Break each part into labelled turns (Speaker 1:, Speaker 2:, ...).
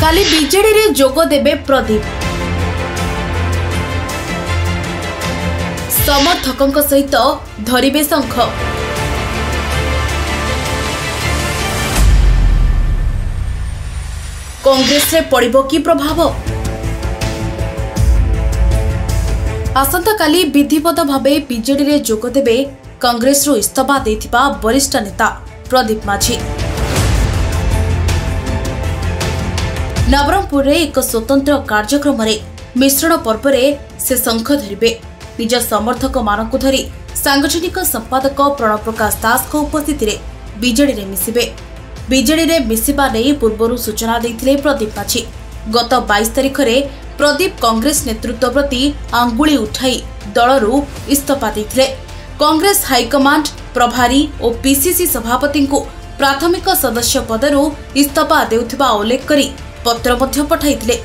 Speaker 1: କାଲି ବିଜେଡିରେ ଯୋଗ ଦେବେ ପ୍ରଦୀପ। ସମର୍ଥକଙ୍କ ସହିତ ଧରିବେ ଶଙ୍ଖ। କଂଗ୍ରେସରେ ପଡ଼ିବ କି ପ୍ରଭାବ? ଆସନ୍ତାକାଲି ବିଧିବଦ୍ଧ ଭାବେ ବିଜେଡିରେ ଯୋଗ ଦେବେ କଂଗ୍ରେସରୁ ଇସ୍ତଫା ଦେଇଥିବା ବରିଷ୍ଠ ନେତା ପ୍ରଦୀପ ମାଝୀ। ନବରଙ୍ଗପୁରରେ ଏକ ସ୍ୱତନ୍ତ୍ର କାର୍ଯ୍ୟକ୍ରମରେ ମିଶ୍ରଣ ପର୍ବରେ ସେ ଶଙ୍ଖ ଧରିବେ। ନିଜ ସମର୍ଥକମାନଙ୍କୁ ଧରି ସାଂଗଠନିକ ସମ୍ପାଦକ ପ୍ରଣବ ପ୍ରକାଶ ଦାସଙ୍କ ଉପସ୍ଥିତିରେ ବିଜେଡିରେ ମିଶିବେ। ବିଜେଡିରେ ମିଶିବା ନେଇ ପୂର୍ବରୁ ସୂଚନା ଦେଇଥିଲେ ପ୍ରଦୀପ ମାଝୀ ଗତ ବାଇଶ ତାରିଖରେ ପ୍ରଦୀପ କଂଗ୍ରେସ ନେତୃତ୍ୱ ପ୍ରତି ଆଙ୍ଗୁଳି ଉଠାଇ ଦଳରୁ ଇସ୍ତଫା ଦେଇଥିଲେ। କଂଗ୍ରେସ ହାଇକମାଣ୍ଡ ପ୍ରଭାରୀ ଓ ପିସିସି ସଭାପତିଙ୍କୁ ପ୍ରାଥମିକ ସଦସ୍ୟ ପଦରୁ ଇସ୍ତଫା ଦେଉଥିବା ଉଲ୍ଲେଖ କରି ପତ୍ର ମଧ୍ୟ ପଠାଇଥିଲେ।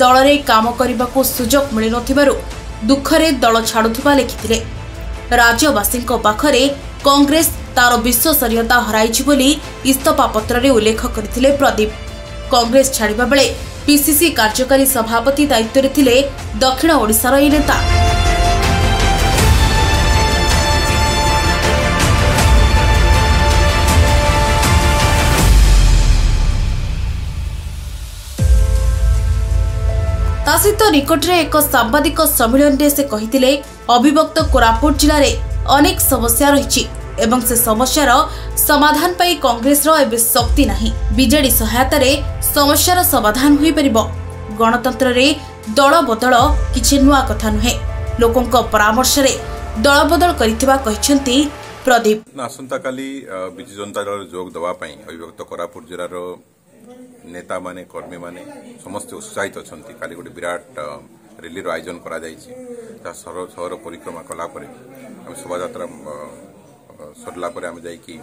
Speaker 1: ଦଳରେ କାମ କରିବାକୁ ସୁଯୋଗ ମିଳିନଥିବାରୁ ଦୁଃଖରେ ଦଳ ଛାଡୁଥିବା ଲେଖିଥିଲେ। ରାଜ୍ୟବାସୀଙ୍କ ପାଖରେ କଂଗ୍ରେସ ତାର ବିଶ୍ୱସନୀୟତା ହରାଇଛି ବୋଲି ଇସ୍ତଫା ପତ୍ରରେ ଉଲ୍ଲେଖ କରିଥିଲେ ପ୍ରଦୀପ। କଂଗ୍ରେସ ଛାଡ଼ିବା ବେଳେ ପିସିସି କାର୍ଯ୍ୟକାରୀ ସଭାପତି ଦାୟିତ୍ୱରେ ଥିଲେ ଦକ୍ଷିଣ ଓଡ଼ିଶାର ଏହି ନେତା। ତା ସହିତ ନିକଟରେ ଏକ ସାମ୍ବାଦିକ ସମ୍ମିଳନୀରେ ସେ କହିଥିଲେ ଅବିଭକ୍ତ କୋରାପୁଟ ଜିଲ୍ଲାରେ ଅନେକ ସମସ୍ୟା ରହିଛି ଏବଂ ସେ ସମସ୍ୟାର ସମାଧାନ ପାଇଁ କଂଗ୍ରେସର ଏବେ ଶକ୍ତି ନାହିଁ। ବିଜେଡି ସହାୟତାରେ ସମସ୍ୟାର ସମାଧାନ ହୋଇପାରିବ। ଗଣତନ୍ତ୍ରରେ ଦଳ ବଦଳ କିଛି ନୂଆ କଥା ନୁହେଁ। ଲୋକଙ୍କ ପରାମର୍ଶରେ ଦଳ ବଦଳ କରିଥିବା କହିଛନ୍ତି ପ୍ରଦୀପ।
Speaker 2: ଆସନ୍ତାକାଲି ବିଜୁ ଜନତା ଦଳରେ ଯୋଗ ଦେବା ପାଇଁ ଅବିଭକ୍ତ କୋରାପୁଟ ଜିଲ୍ଲାର ନେତାମାନେ କର୍ମୀମାନେ ସମସ୍ତେ ଉତ୍ସାହିତ ଅଛନ୍ତି କାଲି ଗୋଟେ ବିରାଟ ଅ, ର୍ୟାଲିର ଆୟୋଜନ କରାଯାଇଛି ଯାହା ସହର ସହର ପରିକ୍ରମା କଲା ପରେ ଆମେ ଶୋଭାଯାତ୍ରା ଅ, ଅ, ସରିଲା ପରେ ଆମେ ଯାଇକି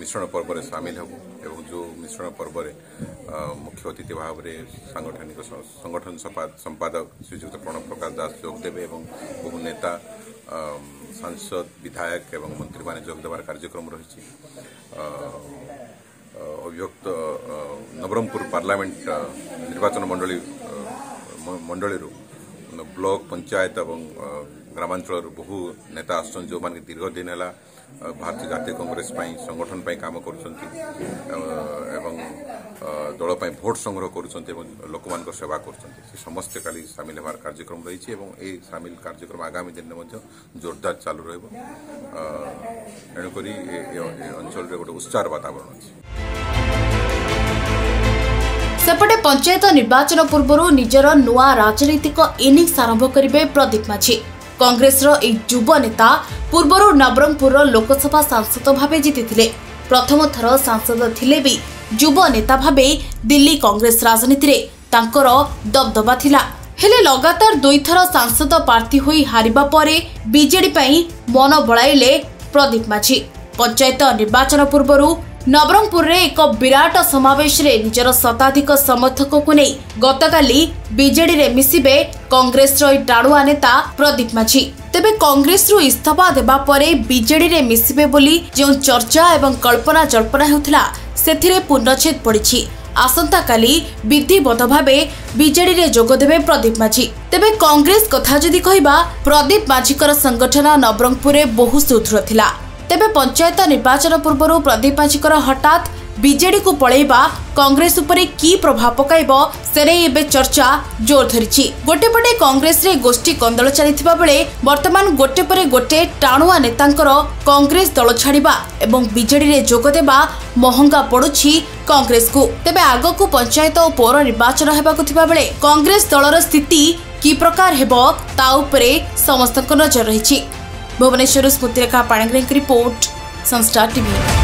Speaker 2: ମିଶ୍ରଣ ପର୍ବରେ ସାମିଲ ହେବୁ ଏବଂ ଯେଉଁ ମିଶ୍ରଣ ପର୍ବରେ ଅ, ମୁଖ୍ୟ ଅତିଥି ଭାବରେ ସାଂଗଠନିକ ସ- ସଂଗଠନ ସମ୍ପା- ସମ୍ପାଦକ ଶ୍ରୀଯୁକ୍ତ ପ୍ରଣବ ପ୍ରକାଶ ଦାସ ଯୋଗ ଦେବେ ଏବଂ ବହୁ ନେତା ଅ, ସାଂସଦ ବିଧାୟକ ଏବଂ ମନ୍ତ୍ରୀମାନେ ଯୋଗ ଦେବାର କାର୍ଯ୍ୟକ୍ରମ ରହିଛି ଅ, ଅ, ଅବିଭକ୍ତ ଅ, ନବରଙ୍ଗପୁର ପାର୍ଲାମେଣ୍ଟ ଅ, ନିର୍ବାଚନ ମଣ୍ଡଳୀ ଅ, ମ- ମଣ୍ଡଳୀରୁ ବ୍ଲକ ପଞ୍ଚାୟତ ଏବଂ ଅ, ଗ୍ରାମାଞ୍ଚଳରୁ ବହୁ ନେତା ଆସୁଛନ୍ତି ଯେଉଁମାନେ କି ଦୀର୍ଘ ଦିନ ହେଲା ଅ, ଭାରତୀୟ ଜାତୀୟ କଂଗ୍ରେସ ପାଇଁ ସଂଗଠନ ପାଇଁ କାମ କରୁଛନ୍ତି ଅ, ଏବଂ ଅ, ଦଳ ପାଇଁ ଭୋଟ ସଂଗ୍ରହ କରୁଛନ୍ତି ଏବଂ ଲୋକମାନଙ୍କ ସେବା କରୁଛନ୍ତି। ସେ ସମସ୍ତେ କାଲି ସାମିଲ ହେବାର କାର୍ଯ୍ୟକ୍ରମ ରହିଛି ଏବଂ ଏହି ସାମିଲ କାର୍ଯ୍ୟକ୍ରମ ଆଗାମୀ ଦିନରେ ମଧ୍ୟ ଜୋରଦାର ଚାଲୁ ରହିବ। ଅ, ଏଣୁକରି ଏ- ଏ ଏ ଅଞ୍ଚଳରେ ଗୋଟେ ଉତ୍ସାହର ବାତାବରଣ ଅଛି।
Speaker 1: ସେପଟେ ପଞ୍ଚାୟତ ନିର୍ବାଚନ ପୂର୍ବରୁ ନିଜର ନୂଆ ରାଜନୈତିକ ଇନିଂସ ଆରମ୍ଭ କରିବେ ପ୍ରଦୀପ ମାଝୀ। କଂଗ୍ରେସର ଏହି ଯୁବ ନେତା ପୂର୍ବରୁ ନବରଙ୍ଗପୁରର ଲୋକସଭା ସାଂସଦ ଭାବେ ଜିତିଥିଲେ। ପ୍ରଥମ ଥର ସାଂସଦ ଥିଲେ ବି ଯୁବ ନେତା ଭାବେ ଦିଲ୍ଲୀ କଂଗ୍ରେସ ରାଜନୀତିରେ ତାଙ୍କର ଦବଦବା ଥିଲା। ହେଲେ ଲଗାତାର ଦୁଇଥର ସାଂସଦ ପ୍ରାର୍ଥୀ ହୋଇ ହାରିବା ପରେ ବିଜେଡି ପାଇଁ ମନ ବଳାଇଲେ ପ୍ରଦୀପ ମାଝୀ। ପଞ୍ଚାୟତ ନିର୍ବାଚନ ପୂର୍ବରୁ ନବରଙ୍ଗପୁରରେ ଏକ ବିରାଟ ସମାବେଶରେ ନିଜର ଶତାଧିକ ସମର୍ଥକଙ୍କୁ ନେଇ ଗତକାଲି ବିଜେଡିରେ ମିଶିବେ କଂଗ୍ରେସର ଏହି ଟାଣୁଆ ନେତା ପ୍ରଦୀପ ମାଝୀ। ତେବେ କଂଗ୍ରେସରୁ ଇସ୍ତଫା ଦେବା ପରେ ବିଜେଡିରେ ମିଶିବେ ବୋଲି ଯେଉଁ ଚର୍ଚ୍ଚା ଏବଂ କଳ୍ପନା ଜଳ୍ପନା ହେଉଥିଲା ସେଥିରେ ପୂର୍ଣ୍ଣଚ୍ଛେଦ ପଡ଼ିଛି। ଆସନ୍ତାକାଲି ବିଧିବଦ୍ଧ ଭାବେ ବିଜେଡିରେ ଯୋଗଦେବେ ପ୍ରଦୀପ ମାଝୀ। ତେବେ କଂଗ୍ରେସ କଥା ଯଦି କହିବା ପ୍ରଦୀପ ମାଝୀଙ୍କର ସଂଗଠନ ନବରଙ୍ଗପୁରରେ ବହୁ ସୁଦୃଢ଼ ଥିଲା। ତେବେ ପଞ୍ଚାୟତ ନିର୍ବାଚନ ପୂର୍ବରୁ ପ୍ରଦୀପ ମାଝୀଙ୍କର ହଠାତ୍ ବିଜେଡିକୁ ପଳେଇବା କଂଗ୍ରେସ ଉପରେ କି ପ୍ରଭାବ ପକାଇବ ସେ ନେଇ ଏବେ ଚର୍ଚ୍ଚା ଜୋର ଧରିଛି। ଗୋଟେ ପଟେ କଂଗ୍ରେସରେ ଗୋଷ୍ଠୀ କନ୍ଦଳ ଚାଲିଥିବା ବେଳେ ବର୍ତ୍ତମାନ ଗୋଟେ ପରେ ଗୋଟେ ଟାଣୁଆ ନେତାଙ୍କର କଂଗ୍ରେସ ଦଳ ଛାଡ଼ିବା ଏବଂ ବିଜେଡିରେ ଯୋଗଦେବା ମହଙ୍ଗା ପଡୁଛି କଂଗ୍ରେସକୁ। ତେବେ ଆଗକୁ ପଞ୍ଚାୟତ ଓ ପୌର ନିର୍ବାଚନ ହେବାକୁ ଥିବା ବେଳେ କଂଗ୍ରେସ ଦଳର ସ୍ଥିତି କି ପ୍ରକାର ହେବ ତା ଉପରେ ସମସ୍ତଙ୍କ ନଜର ରହିଛି। भुवनेश्वर स्मृतिरेखा पाणग्रे की रिपोर्ट संस्टार टीवी।